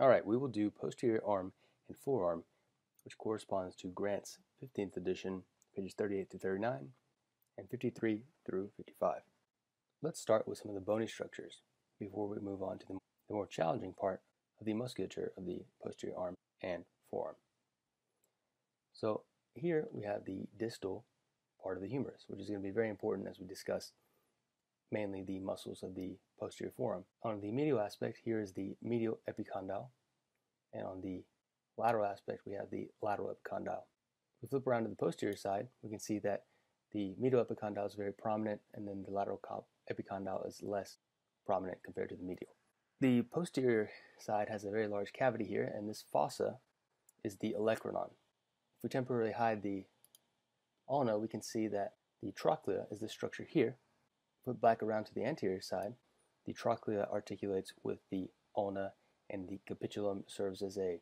Alright, we will do posterior arm and forearm, which corresponds to Grant's 15th edition, pages 38 to 39, and 53 through 55. Let's start with some of the bony structures before we move on to the, the more challenging part of the musculature of the posterior arm and forearm. So here we have the distal part of the humerus, which is going to be very important as we discuss mainly the muscles of the posterior forearm. On the medial aspect, here is the medial epicondyle, and on the lateral aspect, we have the lateral epicondyle. If we flip around to the posterior side, we can see that the medial epicondyle is very prominent, and then the lateral epicondyle is less prominent compared to the medial. The posterior side has a very large cavity here, and this fossa is the olecranon. If we temporarily hide the ulna, we can see that the trochlea is this structure here, Flip back around to the anterior side, the trochlea articulates with the ulna and the capitulum serves as a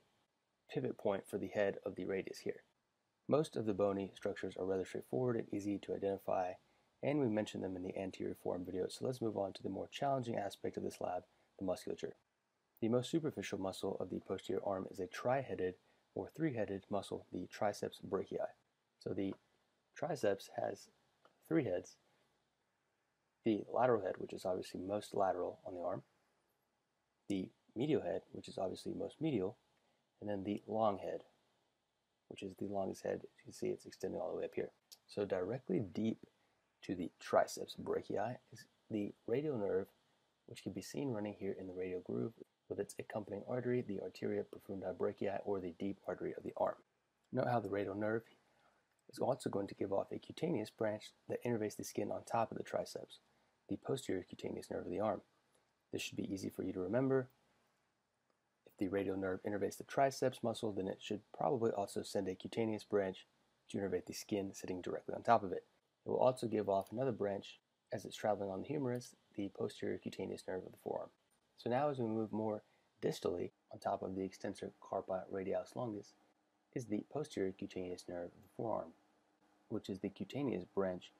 pivot point for the head of the radius here. Most of the bony structures are rather straightforward and easy to identify, and we mentioned them in the anterior forearm video, so let's move on to the more challenging aspect of this lab, the musculature. The most superficial muscle of the posterior arm is a tri-headed or three-headed muscle, the triceps brachii. So the triceps has three heads, the lateral head, which is obviously most lateral on the arm, the medial head, which is obviously most medial, and then the long head, which is the longest head. As you can see, it's extending all the way up here. So directly deep to the triceps brachii is the radial nerve, which can be seen running here in the radial groove with its accompanying artery, the arteria profundi brachii, or the deep artery of the arm. Note how the radial nerve is also going to give off a cutaneous branch that innervates the skin on top of the triceps the posterior cutaneous nerve of the arm. This should be easy for you to remember. If the radial nerve innervates the triceps muscle, then it should probably also send a cutaneous branch to innervate the skin sitting directly on top of it. It will also give off another branch as it's traveling on the humerus, the posterior cutaneous nerve of the forearm. So now as we move more distally on top of the extensor carpi radialis longus is the posterior cutaneous nerve of the forearm, which is the cutaneous branch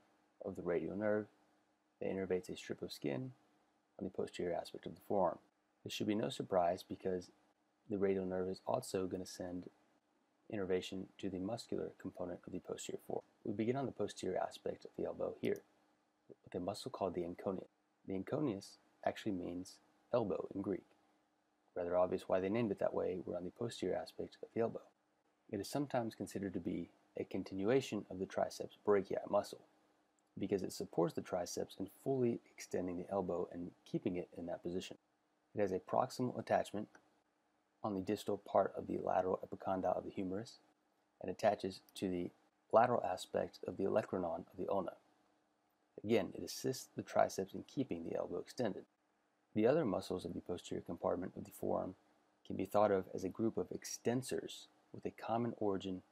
of the radial nerve that innervates a strip of skin on the posterior aspect of the forearm. This should be no surprise because the radial nerve is also going to send innervation to the muscular component of the posterior forearm. We begin on the posterior aspect of the elbow here with a muscle called the anconeus. The anconeus actually means elbow in Greek. Rather obvious why they named it that way, we're on the posterior aspect of the elbow. It is sometimes considered to be a continuation of the triceps brachii muscle because it supports the triceps in fully extending the elbow and keeping it in that position. It has a proximal attachment on the distal part of the lateral epicondyle of the humerus and attaches to the lateral aspect of the olecranon of the ulna. Again, it assists the triceps in keeping the elbow extended. The other muscles of the posterior compartment of the forearm can be thought of as a group of extensors with a common origin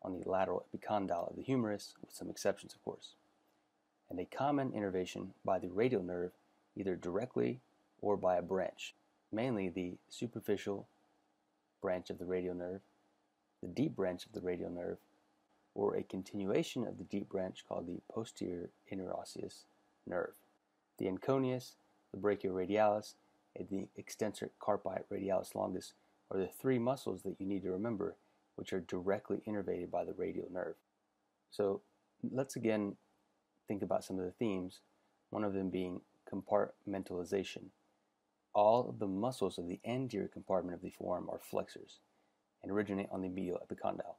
on the lateral epicondyle of the humerus, with some exceptions, of course and a common innervation by the radial nerve either directly or by a branch, mainly the superficial branch of the radial nerve, the deep branch of the radial nerve, or a continuation of the deep branch called the posterior interosseous nerve. The anconeus, the brachioradialis, and the extensor carpi radialis longus are the three muscles that you need to remember which are directly innervated by the radial nerve. So let's again think about some of the themes, one of them being compartmentalization. All of the muscles of the anterior compartment of the forearm are flexors and originate on the medial epicondyle.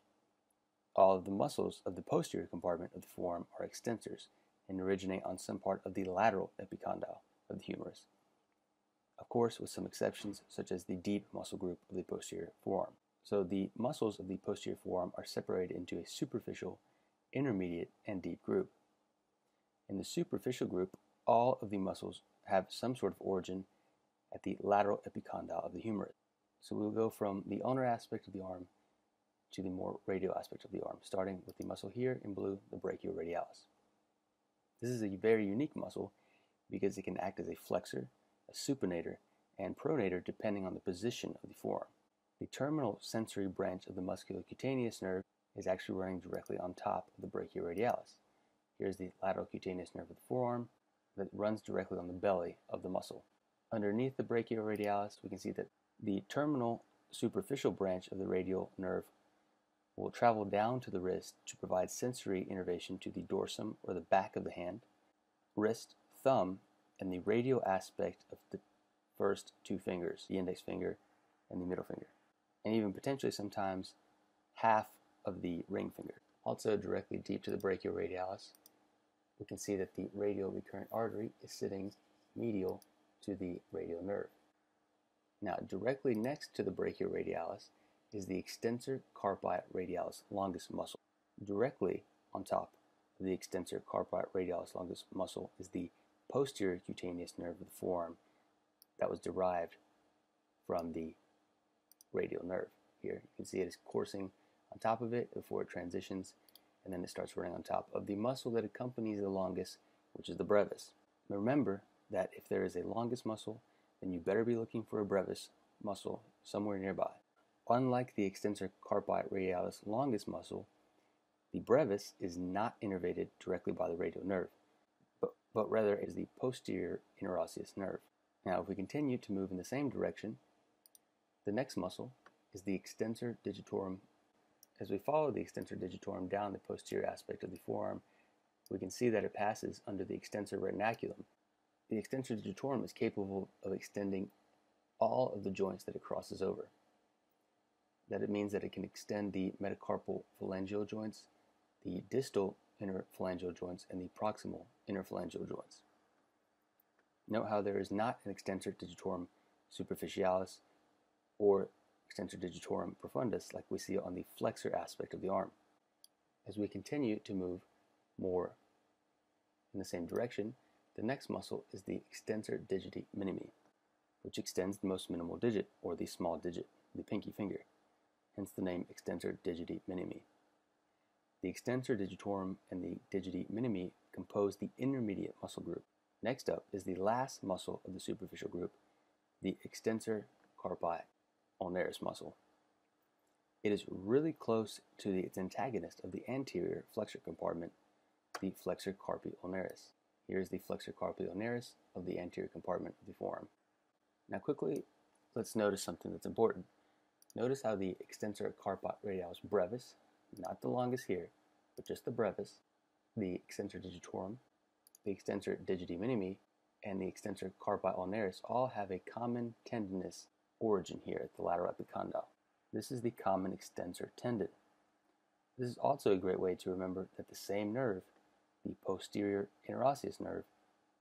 All of the muscles of the posterior compartment of the forearm are extensors and originate on some part of the lateral epicondyle of the humerus. Of course, with some exceptions, such as the deep muscle group of the posterior forearm. So the muscles of the posterior forearm are separated into a superficial, intermediate, and deep group. In the superficial group, all of the muscles have some sort of origin at the lateral epicondyle of the humerus. So we'll go from the ulnar aspect of the arm to the more radial aspect of the arm, starting with the muscle here in blue, the brachioradialis. This is a very unique muscle because it can act as a flexor, a supinator, and pronator depending on the position of the forearm. The terminal sensory branch of the musculocutaneous nerve is actually running directly on top of the brachioradialis. Here's the lateral cutaneous nerve of the forearm that runs directly on the belly of the muscle. Underneath the brachioradialis, we can see that the terminal superficial branch of the radial nerve will travel down to the wrist to provide sensory innervation to the dorsum or the back of the hand, wrist, thumb, and the radial aspect of the first two fingers, the index finger and the middle finger, and even potentially sometimes half of the ring finger. Also directly deep to the brachioradialis, we can see that the radial recurrent artery is sitting medial to the radial nerve. Now, directly next to the brachioradialis is the extensor carpi radialis longus muscle. Directly on top of the extensor carpi radialis longus muscle is the posterior cutaneous nerve of the forearm that was derived from the radial nerve. Here you can see it is coursing on top of it before it transitions and then it starts running on top of the muscle that accompanies the longus, which is the brevis. Remember that if there is a longus muscle, then you better be looking for a brevis muscle somewhere nearby. Unlike the extensor carpi radialis longus muscle, the brevis is not innervated directly by the radial nerve, but, but rather is the posterior interosseous nerve. Now, if we continue to move in the same direction, the next muscle is the extensor digitorum. As we follow the extensor digitorum down the posterior aspect of the forearm, we can see that it passes under the extensor retinaculum. The extensor digitorum is capable of extending all of the joints that it crosses over. That it means that it can extend the metacarpal phalangeal joints, the distal interphalangeal joints, and the proximal interphalangeal joints. Note how there is not an extensor digitorum superficialis or extensor digitorum profundus like we see on the flexor aspect of the arm. As we continue to move more in the same direction, the next muscle is the extensor digiti minimi, which extends the most minimal digit, or the small digit, the pinky finger, hence the name extensor digiti minimi. The extensor digitorum and the digiti minimi compose the intermediate muscle group. Next up is the last muscle of the superficial group, the extensor carpi ulnaris muscle. It is really close to the, its antagonist of the anterior flexor compartment, the flexor carpi ulnaris. Here is the flexor carpi ulnaris of the anterior compartment of the forearm. Now quickly, let's notice something that's important. Notice how the extensor carpi radialis brevis, not the longus here, but just the brevis, the extensor digitorum, the extensor digiti minimi, and the extensor carpi ulnaris all have a common tendinous origin here at the lateral epicondyle. This is the common extensor tendon. This is also a great way to remember that the same nerve, the posterior interosseous nerve,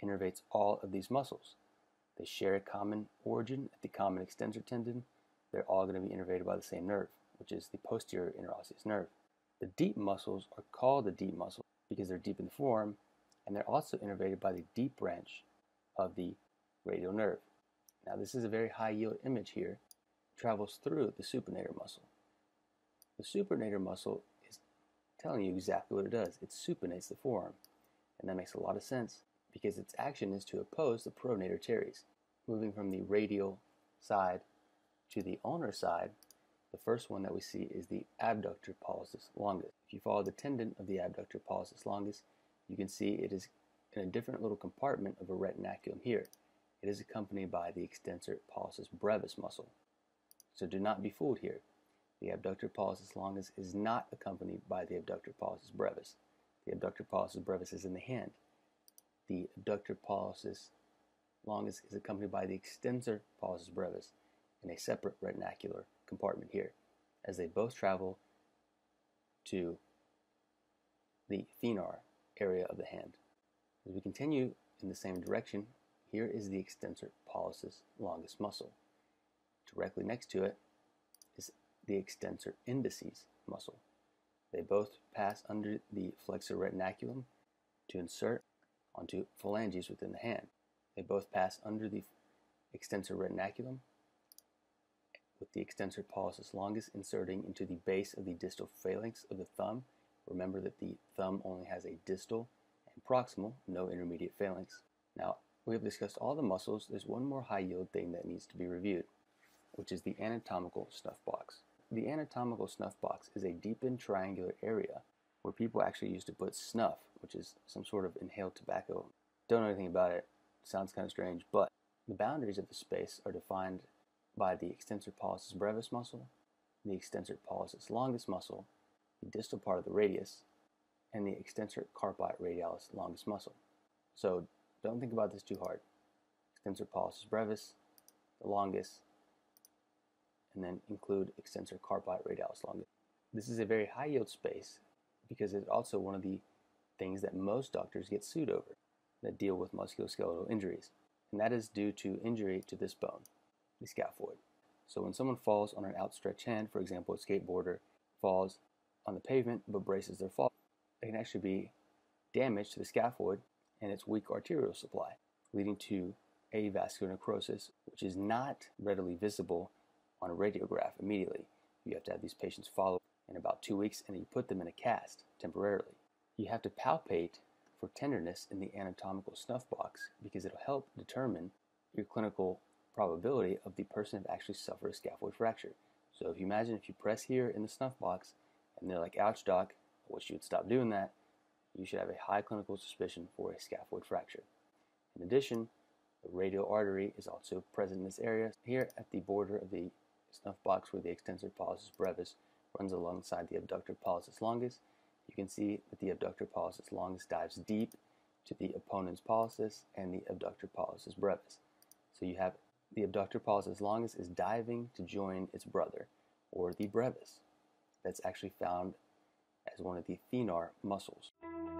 innervates all of these muscles. They share a common origin at the common extensor tendon. They're all going to be innervated by the same nerve, which is the posterior interosseous nerve. The deep muscles are called the deep muscles because they're deep in the and they're also innervated by the deep branch of the radial nerve. Now this is a very high yield image here. Travels through the supinator muscle. The supinator muscle is telling you exactly what it does. It supinates the forearm. And that makes a lot of sense because its action is to oppose the pronator teres. Moving from the radial side to the ulnar side, the first one that we see is the abductor pollicis longus. If you follow the tendon of the abductor pollicis longus, you can see it is in a different little compartment of a retinaculum here. It is accompanied by the extensor pollicis brevis muscle. So do not be fooled here. The abductor pollicis longus is not accompanied by the abductor pollicis brevis. The abductor pollicis brevis is in the hand. The abductor pollicis longus is accompanied by the extensor pollicis brevis in a separate retinacular compartment here, as they both travel to the thenar area of the hand. As we continue in the same direction, here is the extensor pollicis longus muscle. Directly next to it is the extensor indicis muscle. They both pass under the flexor retinaculum to insert onto phalanges within the hand. They both pass under the extensor retinaculum with the extensor pollicis longus inserting into the base of the distal phalanx of the thumb. Remember that the thumb only has a distal and proximal, no intermediate phalanx. Now, we have discussed all the muscles. There's one more high yield thing that needs to be reviewed, which is the anatomical snuff box. The anatomical snuff box is a deepened triangular area where people actually used to put snuff, which is some sort of inhaled tobacco. Don't know anything about it. Sounds kind of strange, but the boundaries of the space are defined by the extensor pollicis brevis muscle, the extensor pollicis longus muscle, the distal part of the radius, and the extensor carpi radialis longus muscle. So don't think about this too hard. Extensor pollicis brevis, the longus, and then include extensor carpi radialis longus. This is a very high yield space because it's also one of the things that most doctors get sued over that deal with musculoskeletal injuries. And that is due to injury to this bone, the scaphoid. So when someone falls on an outstretched hand, for example, a skateboarder falls on the pavement but braces their fall, it can actually be damage to the scaphoid and its weak arterial supply, leading to avascular necrosis, which is not readily visible on a radiograph immediately. You have to have these patients follow in about two weeks and you put them in a cast temporarily. You have to palpate for tenderness in the anatomical snuff box because it'll help determine your clinical probability of the person have actually suffered a scaphoid fracture. So if you imagine if you press here in the snuff box and they're like, ouch doc, I wish you would stop doing that, you should have a high clinical suspicion for a scaphoid fracture. In addition, the radial artery is also present in this area. Here at the border of the snuff box where the extensor pollicis brevis runs alongside the abductor pollicis longus, you can see that the abductor pollicis longus dives deep to the opponens pollicis and the abductor pollicis brevis. So you have the abductor pollicis longus is diving to join its brother, or the brevis, that's actually found as one of the thenar muscles.